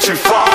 Too far.